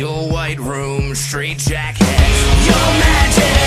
your white room, straight jacket, your magic.